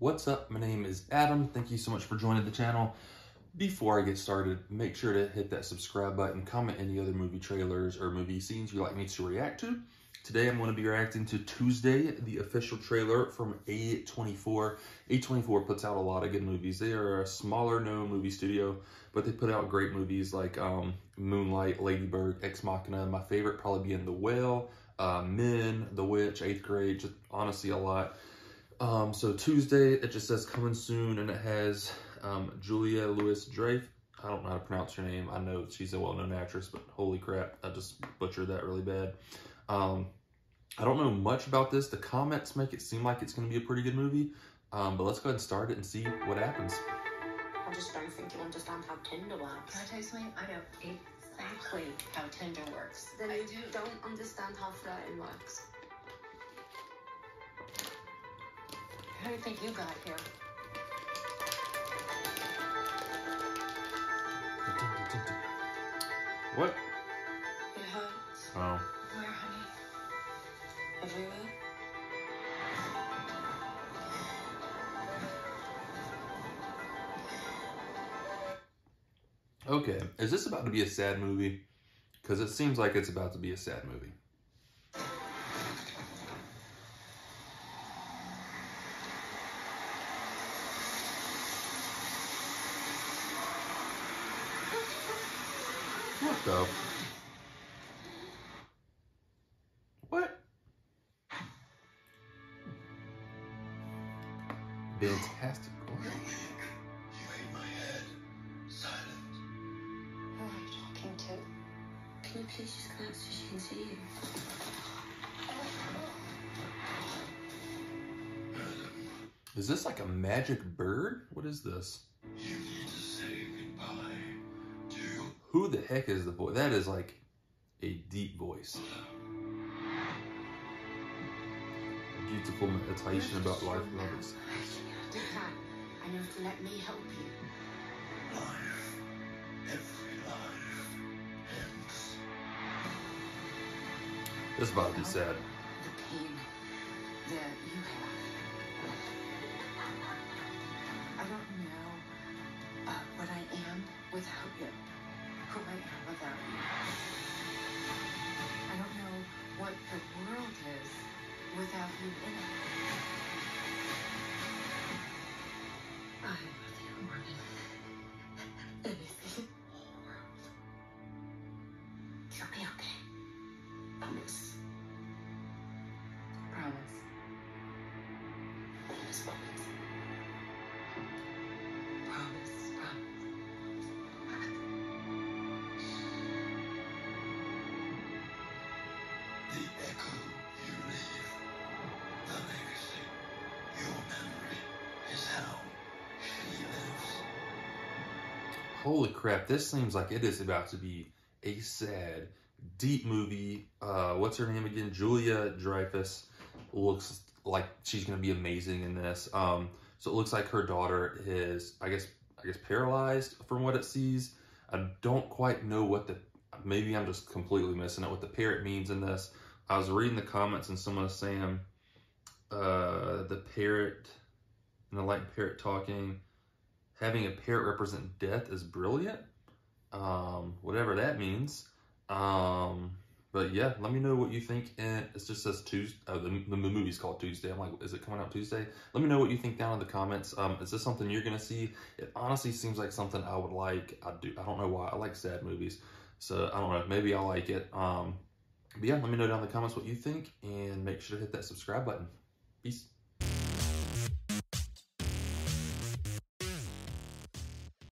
What's up? My name is Adam. Thank you so much for joining the channel. Before I get started, make sure to hit that subscribe button, comment any other movie trailers or movie scenes you'd like me to react to. Today I'm going to be reacting to Tuesday, the official trailer from A24. A24 puts out a lot of good movies. They are a smaller known movie studio, but they put out great movies like um, Moonlight, Ladybird, Ex Machina. My favorite probably being The Whale, uh, Men, The Witch, 8th Grade, just honestly a lot. Um, so Tuesday, it just says coming soon, and it has um, Julia Louis-Dreyfus. I don't know how to pronounce her name. I know she's a well-known actress, but holy crap, I just butchered that really bad. Um, I don't know much about this. The comments make it seem like it's going to be a pretty good movie, um, but let's go ahead and start it and see what happens. I just don't think you understand how Tinder works. Can I tell you something? I know exactly how Tinder works. Then I you do. don't understand how flirting works. How do you think you got here? What? Hurts. Oh. Where, honey? Everywhere. Okay. Is this about to be a sad movie? Because it seems like it's about to be a sad movie. What the? What? Fantastic. You ate my head. Silent. Who are you talking to? Can you please just glance so she can see you? Is this like a magic bird? What is this? The heck is the voice? That is like a deep voice. A beautiful meditation about life can. And to let me help you. life. Every life ends. This is about to be sad. The pain that you have. I don't know uh, what I am without you. I am without you. I don't know what the world is without you in it. I love you more than anything in the whole world. You'll be okay. Promise. Promise. Promise, promise. Holy crap, this seems like it is about to be a sad, deep movie. Uh, what's her name again? Julia Dreyfus looks like she's gonna be amazing in this. Um, so it looks like her daughter is, I guess, I guess paralyzed from what it sees. I don't quite know what the, maybe I'm just completely missing it, what the parrot means in this. I was reading the comments and someone was saying, uh, the parrot, and the light parrot talking, having a parrot represent death is brilliant. Um, whatever that means. Um, but yeah, let me know what you think. And it just says Tuesday. Uh, the, the movie's called Tuesday. I'm like, is it coming out Tuesday? Let me know what you think down in the comments. Um, is this something you're gonna see? It honestly seems like something I would like. I do. I don't know why. I like sad movies, so I don't know. Maybe I like it. Um, but yeah, let me know down in the comments what you think, and make sure to hit that subscribe button. Peace.